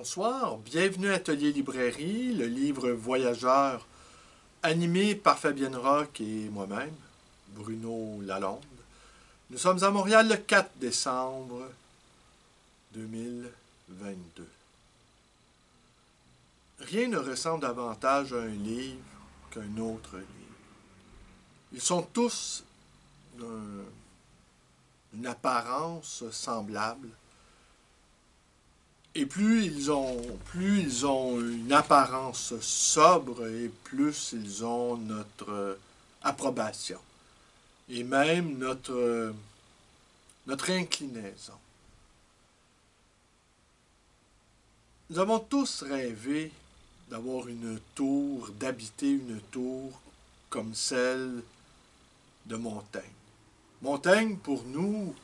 Bonsoir, bienvenue à Atelier Librairie, le livre Voyageur, animé par Fabienne Rock et moi-même, Bruno Lalonde. Nous sommes à Montréal le 4 décembre 2022. Rien ne ressemble davantage à un livre qu'un autre livre. Ils sont tous d'une apparence semblable. Et plus ils ont, plus ils ont une apparence sobre et plus ils ont notre approbation et même notre, notre inclinaison. Nous avons tous rêvé d'avoir une tour, d'habiter une tour comme celle de Montaigne. Montaigne, pour nous,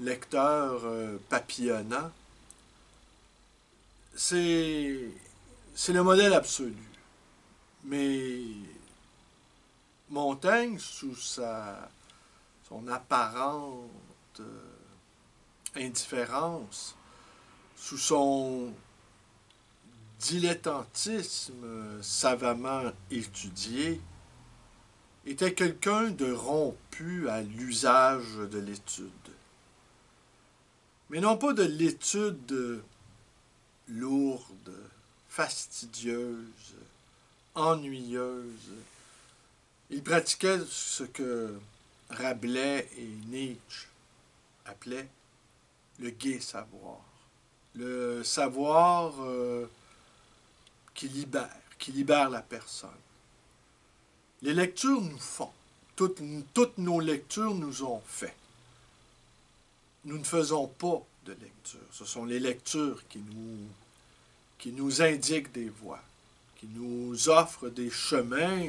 lecteurs euh, papillonnants, c'est, le modèle absolu. Mais Montaigne, sous sa, son apparente euh, indifférence, sous son dilettantisme savamment étudié, était quelqu'un de rompu à l'usage de l'étude. Mais non pas de l'étude lourde, fastidieuse, ennuyeuse. Il pratiquait ce que Rabelais et Nietzsche appelaient le gai savoir. Le savoir euh, qui libère, qui libère la personne. Les lectures nous font. Toutes, toutes nos lectures nous ont fait. Nous ne faisons pas Ce sont les lectures qui nous, qui nous indiquent des voies, qui nous offrent des chemins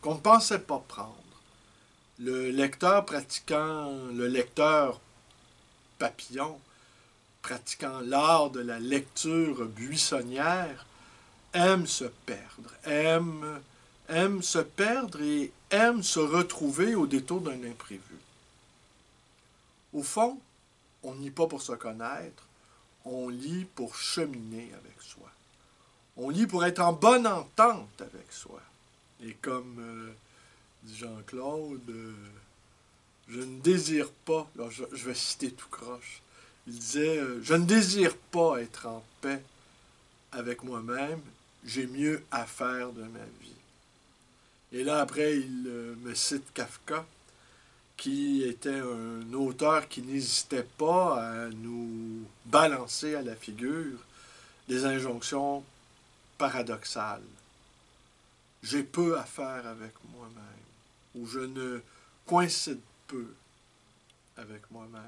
qu'on ne pensait pas prendre. Le lecteur pratiquant, le lecteur papillon, pratiquant l'art de la lecture buissonnière, aime se perdre, aime aime se perdre et aime se retrouver au détour d'un imprévu. Au fond, on lit pas pour se connaître, on lit pour cheminer avec soi. On lit pour être en bonne entente avec soi. Et comme euh, dit Jean-Claude, euh, je ne désire pas, alors je, vais citer tout croche, il disait, euh, je ne désire pas être en paix avec moi-même, j'ai mieux à faire de ma vie. Et là, après, il me cite Kafka, qui était un auteur qui n'hésitait pas à nous balancer à la figure des injonctions paradoxales. J'ai peu à faire avec moi-même, ou je ne coïncide peu avec moi-même.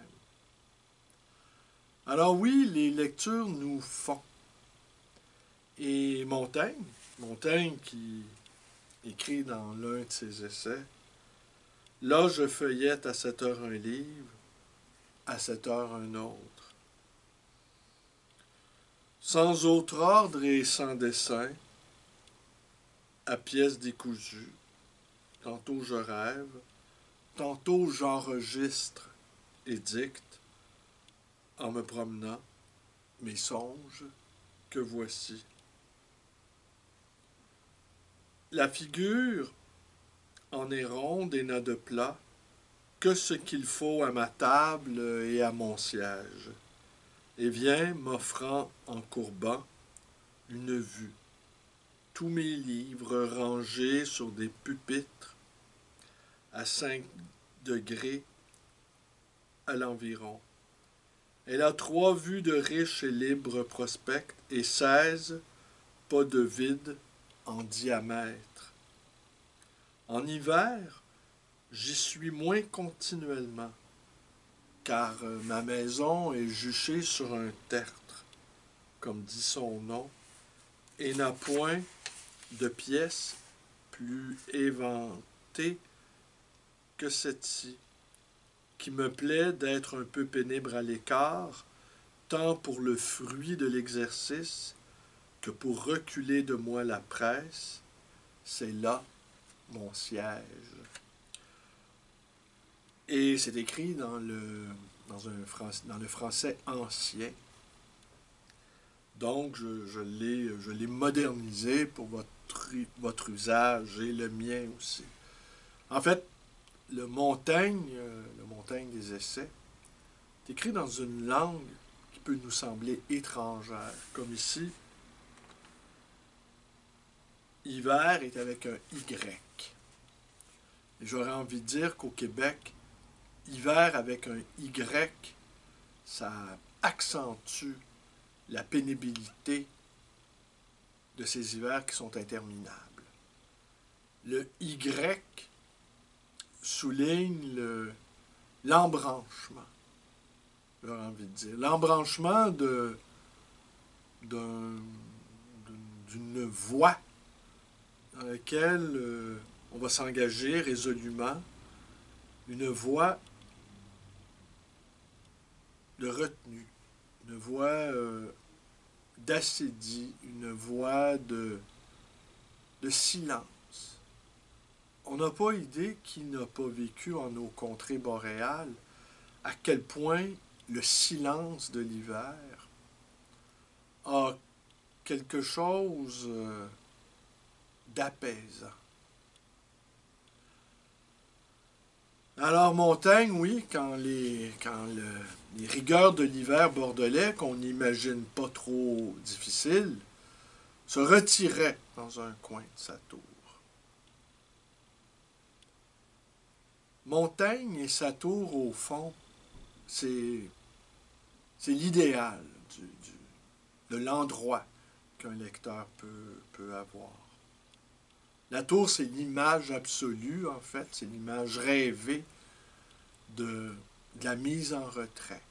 Alors oui, les lectures nous font. Et Montaigne, Montaigne qui écrit dans l'un de ses essais. Là, je feuillette à cette heure un livre, à cette heure un autre. Sans autre ordre et sans dessin, à pièces décousues, tantôt je rêve, tantôt j'enregistre et dicte, en me promenant, mes songes que voici. La figure en est ronde et n'a de plat que ce qu'il faut à ma table et à mon siège, et vient m'offrant en courbant une vue. Tous mes livres rangés sur des pupitres à cinq degrés à l'environ. Elle a trois vues de riches et libres prospects et seize pas de vide en diamètre. En hiver, j'y suis moins continuellement, car euh, ma maison est juchée sur un tertre, comme dit son nom, et n'a point de pièce plus éventée que celle-ci, qui me plaît d'être un peu pénible à l'écart, tant pour le fruit de l'exercice que pour reculer de moi la presse, c'est là mon siège. Et c'est écrit dans le, français ancien Donc, je, l'ai modernisé pour votre, votre usage et le mien aussi. En fait, le Montaigne, euh, le Montaigne des essais, est écrit dans une langue qui peut nous sembler étrangère, comme ici. Hiver est avec un Y. Et j'aurais envie de dire qu'au Québec, hiver avec un Y, ça accentue la pénibilité de ces hivers qui sont interminables. Le Y souligne l'embranchement, j'aurais envie de dire. L'embranchement de, d'une voie dans laquelle euh, on va s'engager résolument, une voie de retenue, une voie euh, d'acédie, une voie de, de silence. On n'a pas idée qui n'a pas vécu en nos contrées boréales à quel point le silence de l'hiver a quelque chose euh, d'apaisant. Alors, Montaigne, oui, quand les, rigueurs de l'hiver bordelais, qu'on n'imagine pas trop difficiles, se retiraient dans un coin de sa tour. Montaigne et sa tour, au fond, c'est, l'idéal de l'endroit qu'un lecteur peut avoir. La tour, c'est l'image absolue, en fait, c'est l'image rêvée de, la mise en retrait.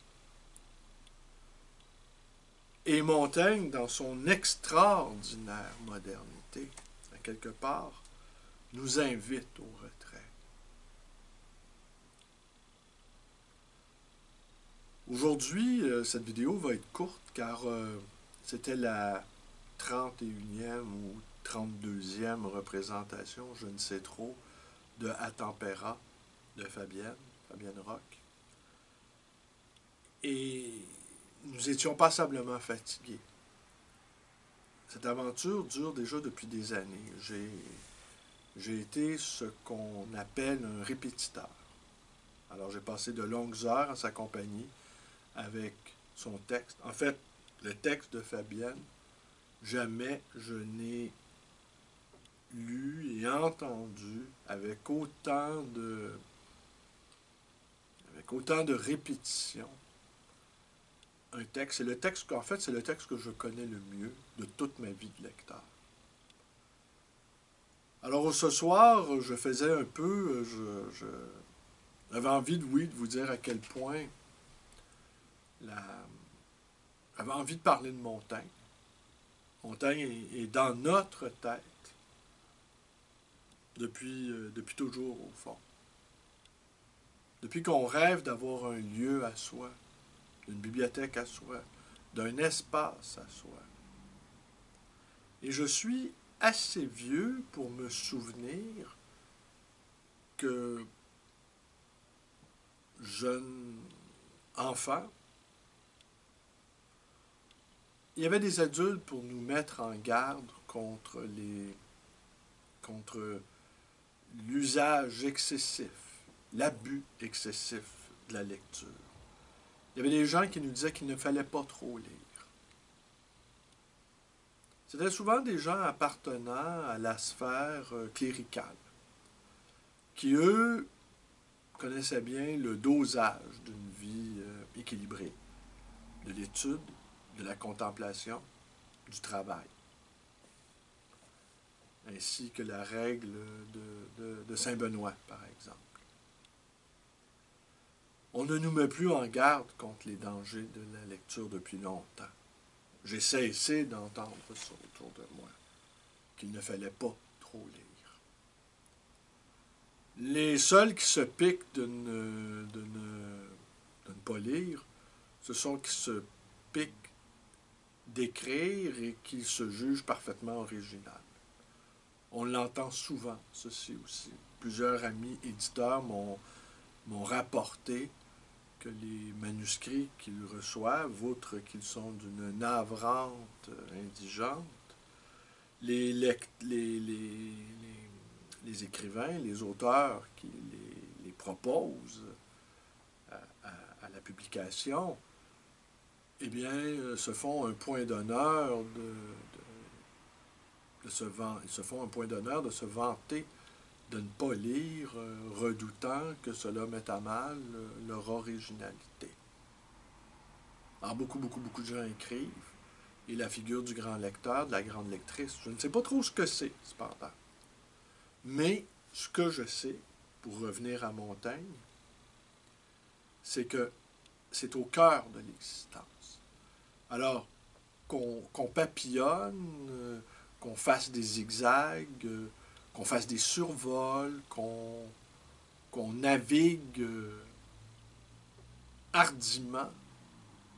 Et Montaigne, dans son extraordinaire modernité, à quelque part, nous invite au retrait. Aujourd'hui, euh, cette vidéo va être courte car euh, c'était la 31e ou 32e représentation, je ne sais trop, de Atempera de Fabienne, Fabienne Rock. Et nous étions passablement fatigués. Cette aventure dure déjà depuis des années. J'ai été ce qu'on appelle un répétiteur. Alors j'ai passé de longues heures en sa compagnie avec son texte. En fait, le texte de Fabienne, jamais je n'ai lu et entendu avec autant de avec autant de répétition un texte. C'est le texte qu'en fait, c'est le texte que je connais le mieux de toute ma vie de lecteur. Alors ce soir, je faisais un peu, je, j'avais envie, de, oui, de vous dire à quel point j'avais envie de parler de Montaigne. Montaigne est dans notre tête depuis, euh, depuis toujours, au fond. Depuis qu'on rêve d'avoir un lieu à soi, d'une bibliothèque à soi, d'un espace à soi. Et je suis assez vieux pour me souvenir que jeune enfant, il y avait des adultes pour nous mettre en garde contre les contre l'usage excessif, l'abus excessif de la lecture. Il y avait des gens qui nous disaient qu'il ne fallait pas trop lire. C'était souvent des gens appartenant à la sphère euh, cléricale, qui, eux, connaissaient bien le dosage d'une vie euh, équilibrée, de l'étude, de la contemplation, du travail ainsi que la règle de, Saint-Benoît, par exemple. On ne nous met plus en garde contre les dangers de la lecture depuis longtemps. J'ai cessé d'entendre ça autour de moi, qu'il ne fallait pas trop lire. Les seuls qui se piquent de ne, de ne pas lire, ce sont qui se piquent d'écrire et qui se jugent parfaitement original. On l'entend souvent, ceci aussi. Plusieurs amis éditeurs m'ont rapporté que les manuscrits qu'ils reçoivent, outre qu'ils sont d'une navrante indigente, les, écrivains, les auteurs qui les, proposent à, la publication, eh bien, euh, se font un point d'honneur de, de, se ils se font un point d'honneur de se vanter de ne pas lire, euh, redoutant que cela mette à mal euh, leur originalité. Alors, beaucoup, beaucoup, beaucoup de gens écrivent, et la figure du grand lecteur, de la grande lectrice, je ne sais pas trop ce que c'est, cependant. Mais ce que je sais, pour revenir à Montaigne, c'est que c'est au cœur de l'existence. Alors, qu'on papillonne, euh, qu'on fasse des zigzags, qu'on fasse des survols, qu'on navigue euh, hardiment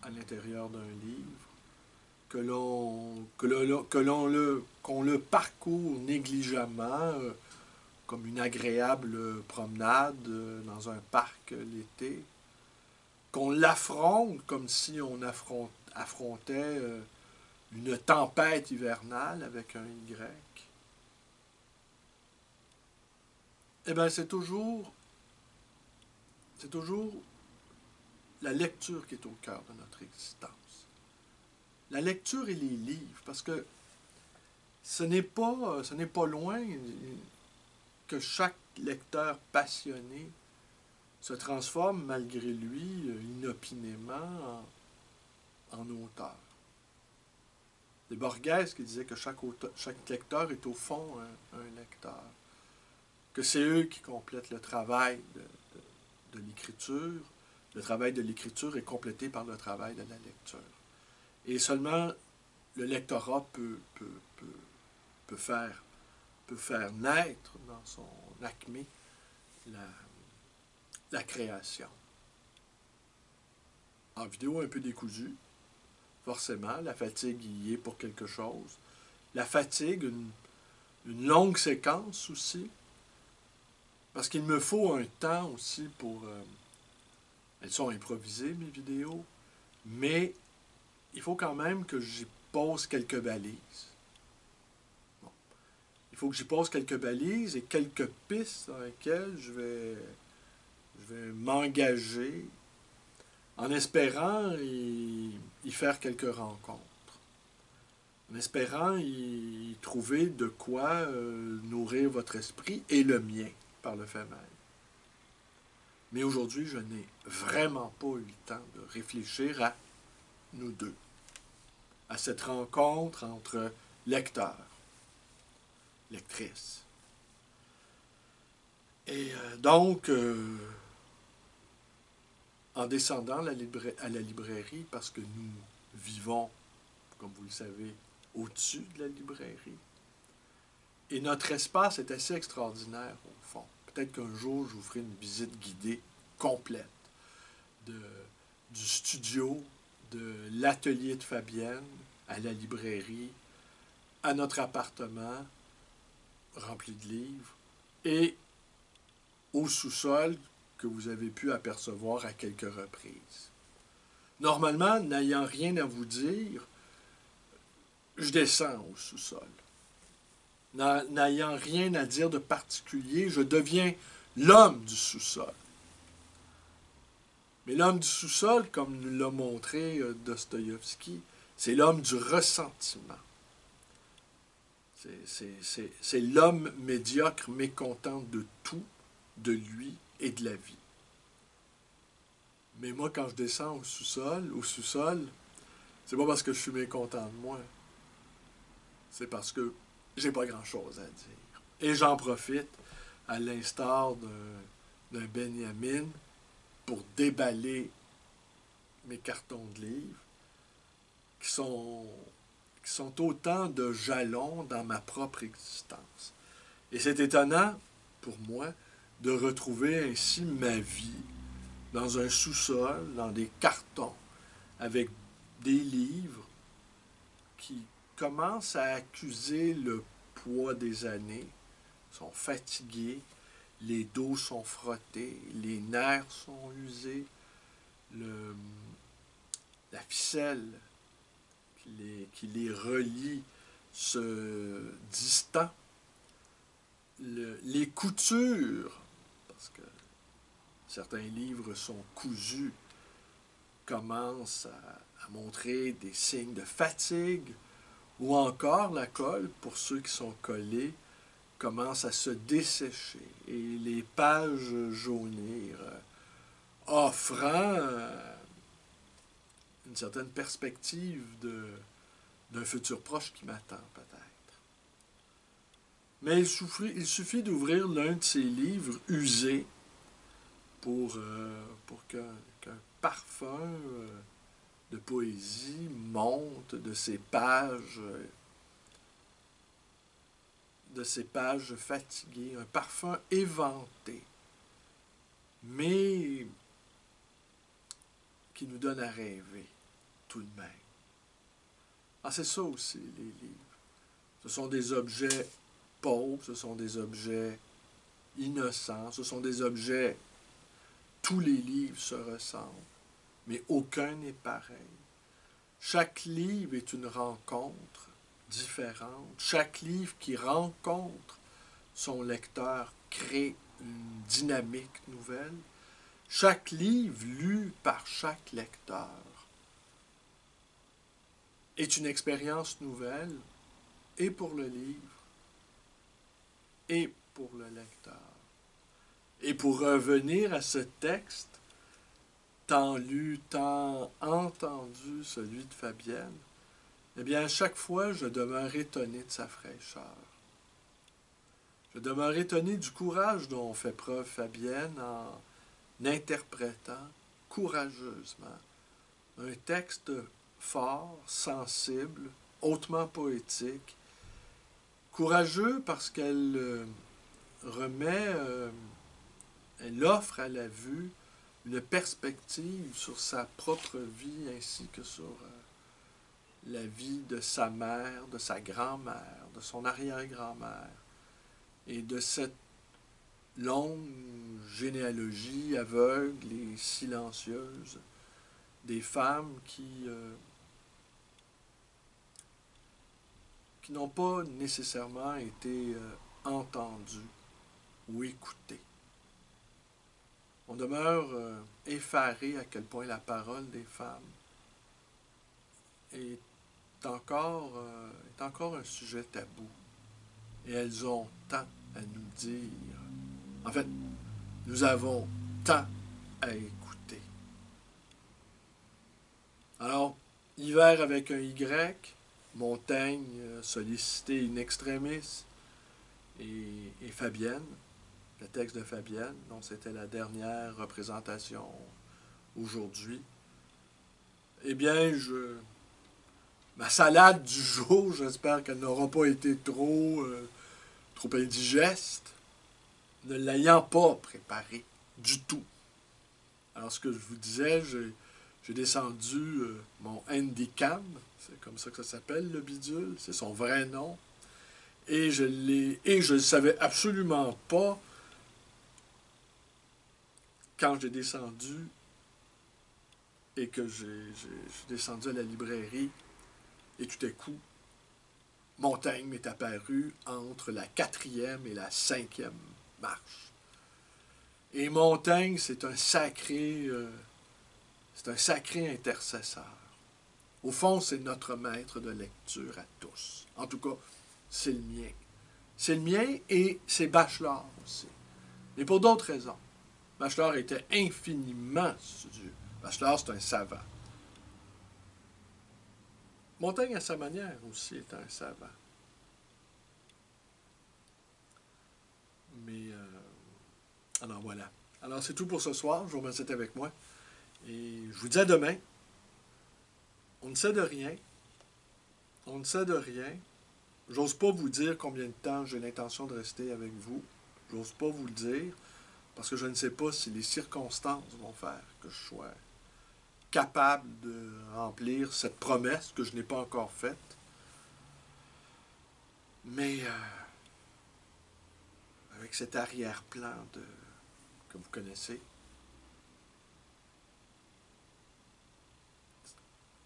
à l'intérieur d'un livre, que l'on le qu'on le parcourt négligemment euh, comme une agréable promenade euh, dans un parc l'été, qu'on l'affronte comme si on affrontait une tempête hivernale avec un Y, Eh bien, c'est toujours, c'est toujours la lecture qui est au cœur de notre existence. La lecture et les livres, parce que ce n'est pas, ce n'est pas loin que chaque lecteur passionné se transforme malgré lui inopinément en, auteur. C'est Borges qui disait que chaque, chaque lecteur est au fond un lecteur que c'est eux qui complètent le travail de, l'écriture. Le travail de l'écriture est complété par le travail de la lecture. Et seulement le lectorat peut, peut, faire, peut faire naître dans son acmé la, la création. En vidéo un peu décousu, forcément, la fatigue y est pour quelque chose. La fatigue, une, longue séquence aussi, parce qu'il me faut un temps aussi pour... Euh, elles sont improvisées, mes vidéos, mais il faut quand même que j'y pose quelques balises. Il faut que j'y pose quelques balises et quelques pistes dans lesquelles je vais, je vais m'engager en espérant y, faire quelques rencontres. En espérant y trouver de quoi euh, nourrir votre esprit et le mien par le fait même. Mais aujourd'hui, je n'ai vraiment pas eu le temps de réfléchir à nous deux, à cette rencontre entre lecteur, lectrice. Et euh, donc, euh, en descendant à la librairie, parce que nous vivons, comme vous le savez, au-dessus de la librairie, et notre espace est assez extraordinaire Peut-être qu'un jour, je vous ferai une visite guidée complète de, du studio, de l'atelier de Fabienne, à la librairie, à notre appartement rempli de livres et au sous-sol que vous avez pu apercevoir à quelques reprises. Normalement, n'ayant rien à vous dire, je descends au sous-sol n'ayant rien à dire de particulier, je deviens l'homme du sous-sol. Mais l'homme du sous-sol, comme nous l'a montré euh, Dostoïevski, c'est l'homme du ressentiment. C'est l'homme médiocre, mécontent de tout, de lui et de la vie. Mais moi, quand je descends au sous-sol, au sous-sol, c'est pas parce que je suis mécontent de moi. C'est parce que j'ai pas grand-chose à dire. Et j'en profite, à l'instar d'un Benjamin, pour déballer mes cartons de livres, qui sont, qui sont autant de jalons dans ma propre existence. Et c'est étonnant, pour moi, de retrouver ainsi ma vie dans un sous-sol, dans des cartons, avec des livres qui commencent à accuser le poids des années, sont fatigués, les dos sont frottés, les nerfs sont usés, la ficelle qui les, qui les relie se distend. les coutures, parce que certains livres sont cousus, commencent à, montrer des signes de fatigue, ou encore la colle, pour ceux qui sont collés, commence à se dessécher et les pages jaunir, offrant euh, une certaine perspective d'un futur proche qui m'attend peut-être. Mais il, suffit d'ouvrir l'un de ces livres usés pour, euh, qu'un parfum euh, de poésie monte de ces pages de ces pages fatiguées, un parfum éventé, mais qui nous donne à rêver tout de même. Ah, c'est ça aussi, les livres. Ce sont des objets pauvres, ce sont des objets innocents, ce sont des objets... Tous les livres se ressemblent, mais aucun n'est pareil. Chaque livre est une rencontre différente. Chaque livre qui rencontre son lecteur crée une dynamique nouvelle. Chaque livre lu par chaque lecteur est une expérience nouvelle et pour le livre et pour le lecteur. Et pour revenir à ce texte, tant lu, tant entendu, celui de Fabienne, eh bien, à chaque fois, je demeure étonné de sa fraîcheur. Je demeure étonné du courage dont fait preuve Fabienne en interprétant courageusement un texte fort, sensible, hautement poétique, courageux parce qu'elle euh, remet, euh, elle offre à la vue une perspective sur sa propre vie ainsi que sur euh, la vie de sa mère, de sa grand-mère, de son arrière-grand-mère. Et de cette longue généalogie aveugle et silencieuse des femmes qui n'ont pas nécessairement été euh, entendus ou écoutés. On demeure euh, effaré à quel point la parole des femmes est encore, euh, est encore un sujet tabou. Et elles ont tant à nous dire. En fait, nous avons tant à écouter. Alors, hiver avec un Y, Montaigne, euh, sollicité in extremis, et, Fabienne, le texte de Fabienne, dont c'était la dernière représentation aujourd'hui. Eh bien, je, ma salade du jour, j'espère qu'elle n'aura pas été trop, euh, trop indigeste, ne l'ayant pas préparée du tout. Alors, ce que je vous disais, j'ai descendu euh, mon handicap, c'est comme ça que ça s'appelle, le bidule. C'est son vrai nom. Et je l'ai. Et je savais absolument pas quand j'ai descendu et que j'ai descendu à la librairie, et tout à coup, Montaigne m'est apparu entre la quatrième et la cinquième marche. Et Montaigne, c'est un sacré, euh, c'est un sacré intercesseur. Au fond, c'est notre maître de lecture à tous. En tout cas, c'est le mien. C'est le mien et c'est Bachelard aussi. Mais pour d'autres raisons. Bachelard était infiniment studieux. Bachelard, c'est un savant. Montaigne, à sa manière, aussi, est un savant. Mais, euh, alors voilà. Alors, c'est tout pour ce soir. Je vous remercie d'être avec moi. Et je vous dis à demain. On ne sait de rien. On ne sait de rien. J'ose pas vous dire combien de temps j'ai l'intention de rester avec vous. J'ose pas vous le dire parce que je ne sais pas si les circonstances vont faire que je sois capable de remplir cette promesse que je n'ai pas encore faite. Mais euh, avec cet arrière-plan que vous connaissez,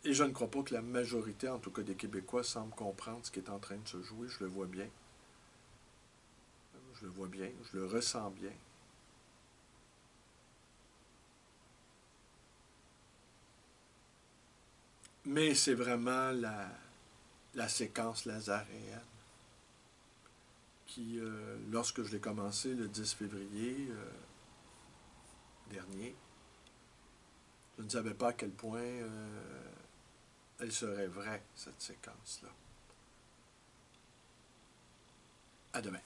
Et je ne crois pas que la majorité, en tout cas des Québécois, semble comprendre ce qui est en train de se jouer. Je le vois bien. Je le vois bien, je le ressens bien. Mais c'est vraiment la, la séquence lazaréenne qui, euh, lorsque je l'ai commencé le 10 février euh, dernier, je ne savais pas à quel point euh, elle serait vraie, cette séquence-là. À demain.